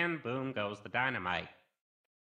and boom goes the dynamite.